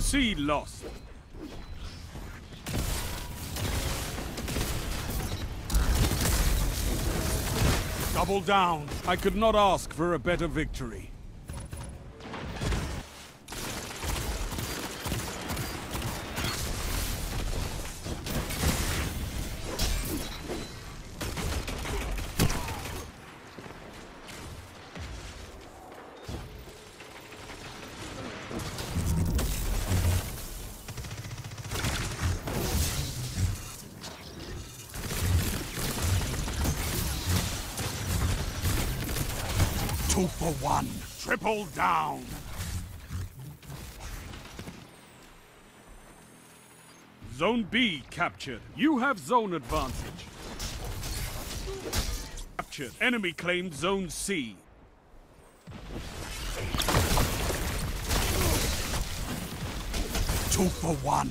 C lost. Double down. I could not ask for a better victory. Two for one. Triple down. Zone B captured. You have zone advantage. Captured. Enemy claimed Zone C. Two for one.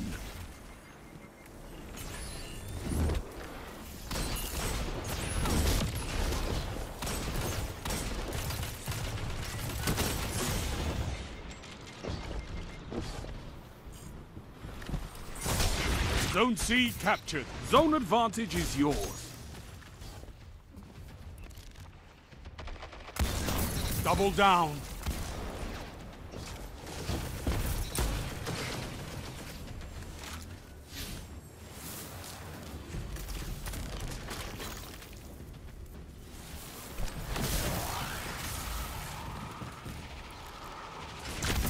Zone C captured. Zone advantage is yours. Double down.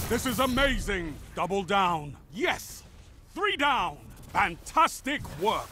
This is amazing! Double down. Yes! Three down! Fantastic work!